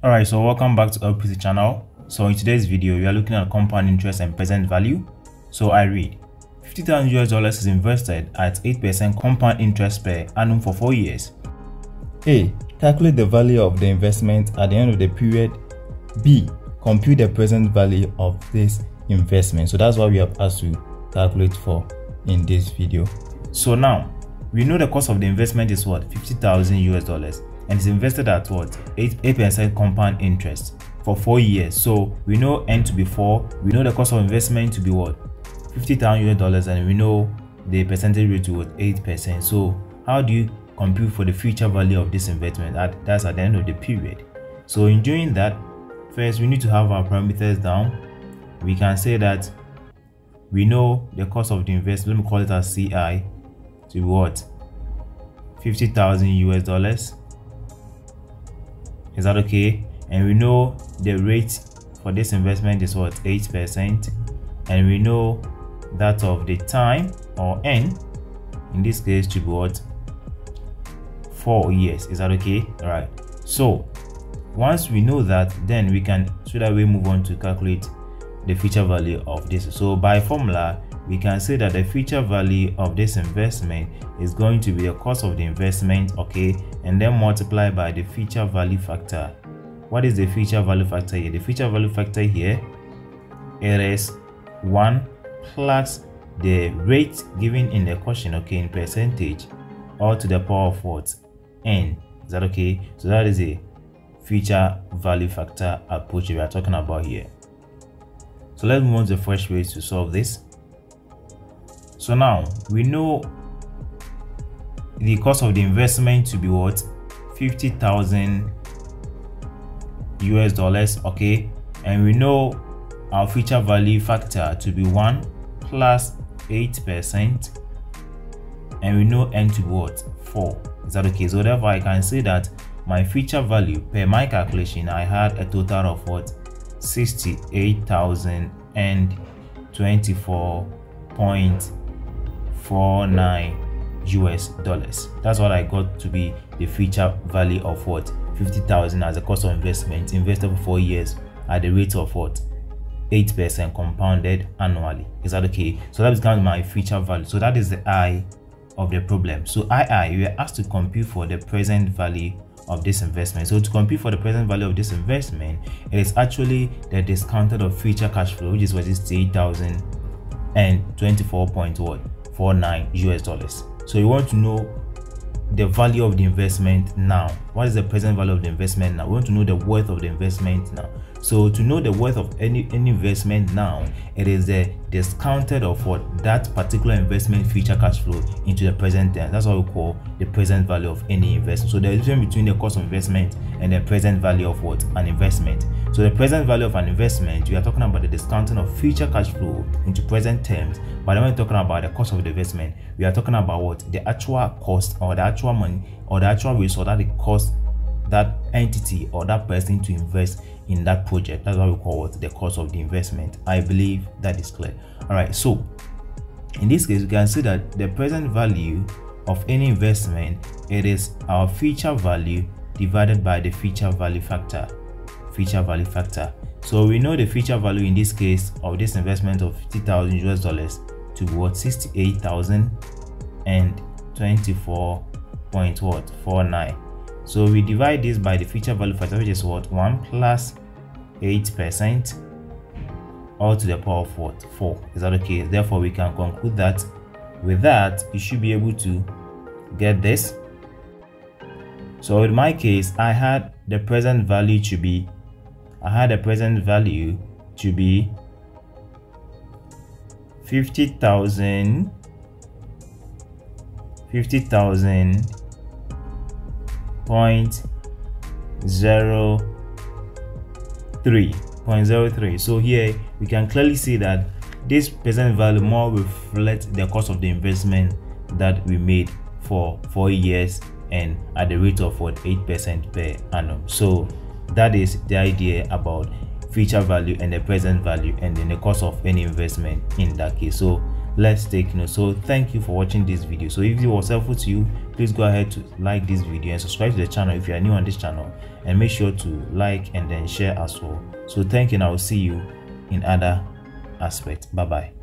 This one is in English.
Alright, so welcome back to LPC channel. So in today's video, we are looking at compound interest and present value. So I read, 50,000 US dollars is invested at 8% compound interest per annum for 4 years. A. Calculate the value of the investment at the end of the period. B. Compute the present value of this investment. So that's what we have asked to calculate for in this video. So now, we know the cost of the investment is what? 50,000 US dollars and it's invested at what? 8 percent compound interest for four years. So we know n to be four we know the cost of investment to be what? 50,000 US dollars and we know the percentage rate to what? 8 percent. So how do you compute for the future value of this investment? At that's at the end of the period. So in doing that first we need to have our parameters down. We can say that we know the cost of the investment. Let me call it as ci to be what? 50,000 US dollars is that okay? And we know the rate for this investment is what? 8% and we know that of the time or n in this case to be what? Four years. Is that okay? All right so once we know that then we can so that we move on to calculate the future value of this. So by formula we can say that the future value of this investment is going to be the cost of the investment okay? And then multiply by the future value factor. What is the future value factor here? The future value factor here it is 1 plus the rate given in the question okay in percentage all to the power of what? N. Is that okay? So that is a future value factor approach we are talking about here. So let's move on to the first way to solve this so now we know the cost of the investment to be what 50,000 US dollars okay? And we know our future value factor to be 1 plus 8 percent. And we know n to be what 4 is that okay? So therefore I can say that my future value per my calculation I had a total of what 49 US dollars. That's what I got to be the future value of what 50,000 as a cost of investment invested for four years at the rate of what 8% compounded annually. Is that okay? So that is kind of my future value. So that is the I of the problem. So II, we are asked to compute for the present value of this investment. So to compute for the present value of this investment, it is actually the discounted of future cash flow, which is what is 8,024.1. 49 US dollars. So you want to know the value of the investment now. What is the present value of the investment now? We want to know the worth of the investment now. So to know the worth of any, any investment now, it is the discounted of what that particular investment future cash flow into the present tense. That's what we call the present value of any investment. So the difference between the cost of investment and the present value of what an investment. So the present value of an investment, we are talking about the discounting of future cash flow into present terms. But when we're talking about the cost of the investment, we are talking about what the actual cost or the actual money or the actual resource that it costs that entity or that person to invest in that project. That's what we call it the cost of the investment. I believe that is clear. All right, so in this case, you can see that the present value of any investment it is our future value divided by the future value factor. Future value factor. So we know the future value in this case of this investment of 50,000 US dollars to what 68,000 and 24 point what 49 so we divide this by the future value factor which is what? 1 plus plus 8 percent all to the power of what? 4 is that okay? Therefore we can conclude that with that you should be able to get this. So in my case i had the present value to be i had the present value to be 50,000 50,000 point zero three. Point zero three so here we can clearly see that this present value more reflects the cost of the investment that we made for four years and at the rate of what eight percent per annum. So that is the idea about future value and the present value and then the cost of any investment in that case. So let's take note. So thank you for watching this video. So if it was helpful to you please go ahead to like this video and subscribe to the channel if you are new on this channel. And make sure to like and then share as well. So thank you and i will see you in other aspects. Bye bye